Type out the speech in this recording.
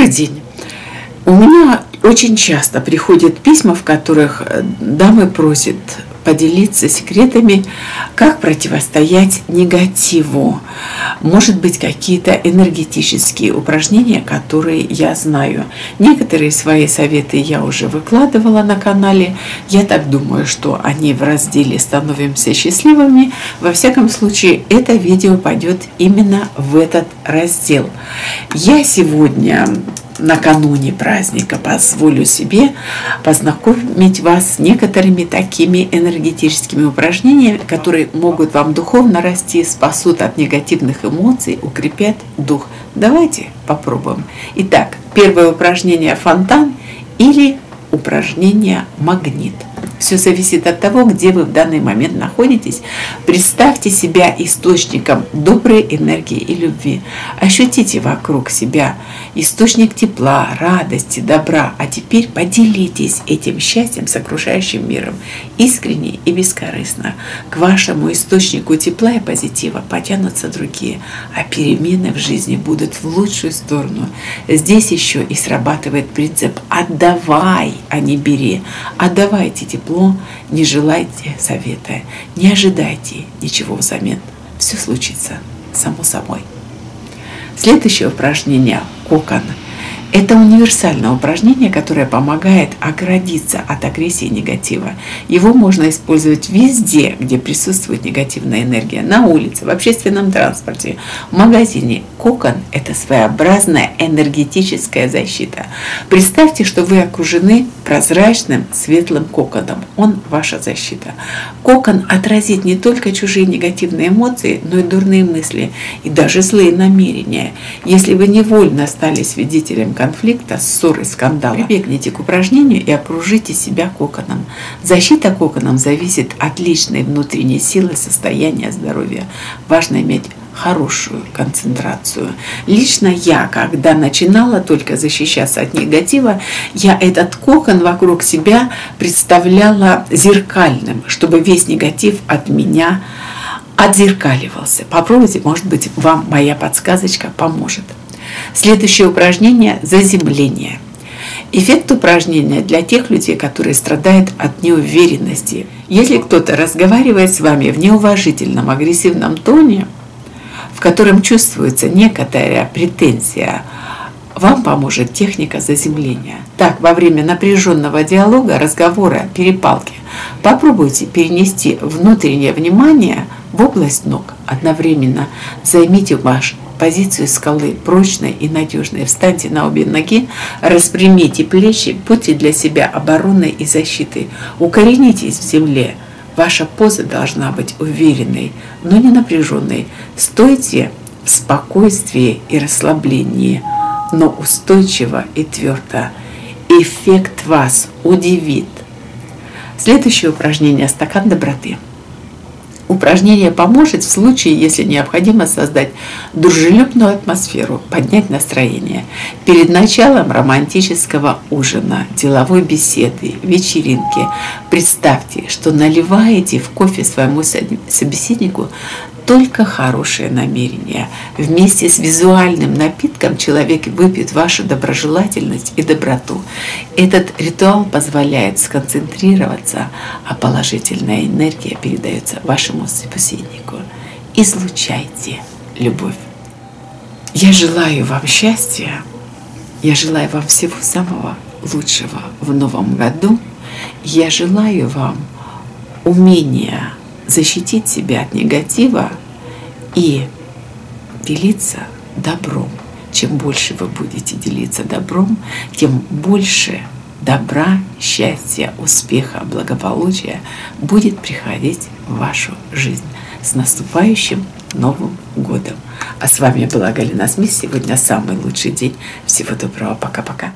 Добрый день. У меня очень часто приходят письма, в которых э, дамы просят поделиться секретами, как противостоять негативу. Может быть, какие-то энергетические упражнения, которые я знаю. Некоторые свои советы я уже выкладывала на канале. Я так думаю, что они в разделе «Становимся счастливыми». Во всяком случае, это видео пойдет именно в этот раздел. Я сегодня накануне праздника позволю себе познакомить вас с некоторыми такими энергетическими упражнениями, которые могут вам духовно расти, спасут от негативных эмоций, укрепят дух. Давайте попробуем. Итак, первое упражнение фонтан или упражнение магнит. Все зависит от того, где вы в данный момент находитесь. Представьте себя источником доброй энергии и любви. Ощутите вокруг себя источник тепла, радости, добра. А теперь поделитесь этим счастьем с окружающим миром. Искренне и бескорыстно. К вашему источнику тепла и позитива потянутся другие, а перемены в жизни будут в лучшую сторону. Здесь еще и срабатывает принцип «отдавай, а не бери». Отдавайте тепло не желайте совета, не ожидайте ничего взамен. Все случится само собой. Следующее упражнение – кокон – это универсальное упражнение, которое помогает оградиться от агрессии и негатива. Его можно использовать везде, где присутствует негативная энергия. На улице, в общественном транспорте, в магазине. Кокон – это своеобразная энергетическая защита. Представьте, что вы окружены прозрачным светлым коконом. Он – ваша защита. Кокон отразит не только чужие негативные эмоции, но и дурные мысли, и даже злые намерения. Если вы невольно стали свидетелем конфликта, ссоры, скандала, прибегните к упражнению и окружите себя коконом. Защита коконом зависит от личной внутренней силы, состояния здоровья. Важно иметь хорошую концентрацию. Лично я, когда начинала только защищаться от негатива, я этот кокон вокруг себя представляла зеркальным, чтобы весь негатив от меня отзеркаливался. Попробуйте, может быть, вам моя подсказочка поможет. Следующее упражнение – заземление. Эффект упражнения для тех людей, которые страдают от неуверенности. Если кто-то разговаривает с вами в неуважительном, агрессивном тоне, в котором чувствуется некоторая претензия, вам поможет техника заземления. Так, во время напряженного диалога, разговора, перепалки, попробуйте перенести внутреннее внимание в область ног. Одновременно займите ваш позицию скалы прочной и надежной. Встаньте на обе ноги, распрямите плечи, будьте для себя обороной и защитой. Укоренитесь в земле. Ваша поза должна быть уверенной, но не напряженной. Стойте в спокойствии и расслаблении, но устойчиво и твердо. Эффект вас удивит. Следующее упражнение – стакан доброты. Упражнение поможет в случае, если необходимо создать дружелюбную атмосферу, поднять настроение. Перед началом романтического ужина, деловой беседы, вечеринки представьте, что наливаете в кофе своему собеседнику только хорошее намерение. Вместе с визуальным напитком человек выпьет вашу доброжелательность и доброту. Этот ритуал позволяет сконцентрироваться, а положительная энергия передается вашему собеседнику. Излучайте любовь. Я желаю вам счастья. Я желаю вам всего самого лучшего в новом году. Я желаю вам умения защитить себя от негатива и делиться добром. Чем больше вы будете делиться добром, тем больше добра, счастья, успеха, благополучия будет приходить в вашу жизнь. С наступающим Новым годом! А с вами была Галина Смит. Сегодня самый лучший день. Всего доброго. Пока-пока.